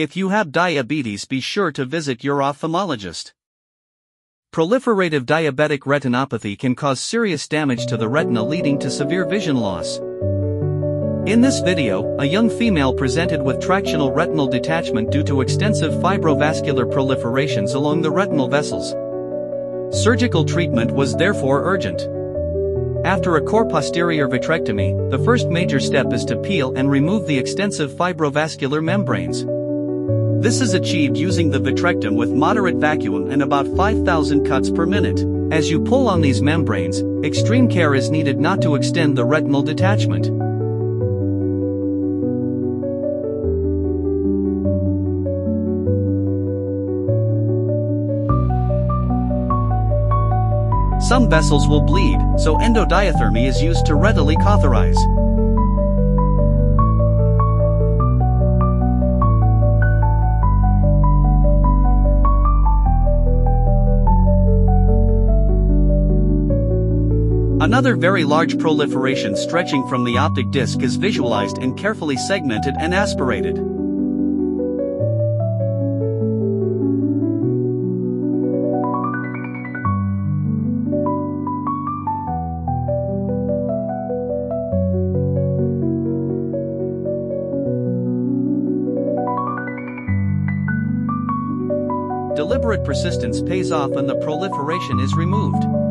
If you have diabetes, be sure to visit your ophthalmologist. Proliferative diabetic retinopathy can cause serious damage to the retina leading to severe vision loss. In this video, a young female presented with tractional retinal detachment due to extensive fibrovascular proliferations along the retinal vessels. Surgical treatment was therefore urgent. After a core posterior vitrectomy, the first major step is to peel and remove the extensive fibrovascular membranes. This is achieved using the vitrectomy with moderate vacuum and about 5,000 cuts per minute. As you pull on these membranes, extreme care is needed not to extend the retinal detachment. Some vessels will bleed, so endodiathermy is used to readily cauterize. Another very large proliferation stretching from the optic disc is visualized and carefully segmented and aspirated. Deliberate persistence pays off and the proliferation is removed.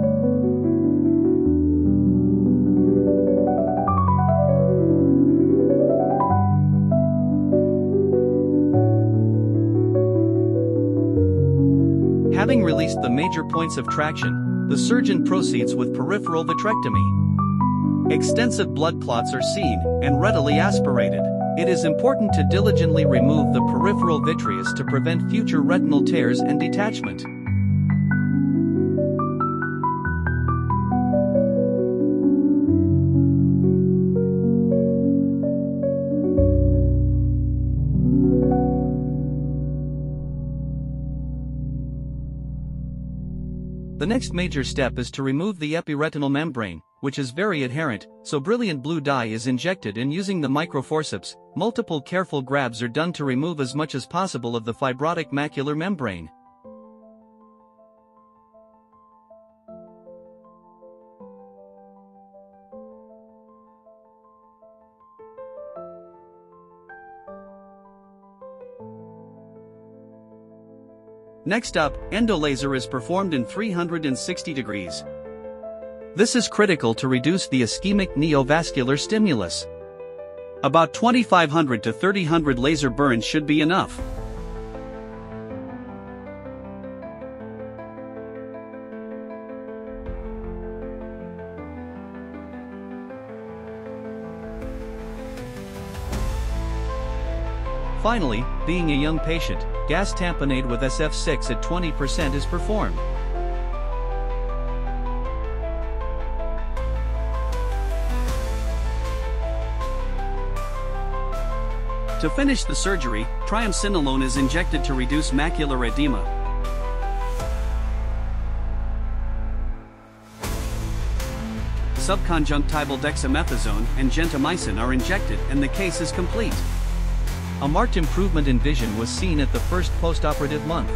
Having released the major points of traction, the surgeon proceeds with peripheral vitrectomy. Extensive blood clots are seen and readily aspirated. It is important to diligently remove the peripheral vitreous to prevent future retinal tears and detachment. The next major step is to remove the epiretinal membrane, which is very adherent, so brilliant blue dye is injected and using the microforceps, multiple careful grabs are done to remove as much as possible of the fibrotic macular membrane. Next up, endolaser is performed in 360 degrees. This is critical to reduce the ischemic neovascular stimulus. About 2500 to 3000 laser burns should be enough. Finally, being a young patient, gas tamponade with SF6 at 20% is performed. To finish the surgery, triamcinolone is injected to reduce macular edema. Subconjunctival dexamethasone and gentamicin are injected and the case is complete. A marked improvement in vision was seen at the first postoperative month.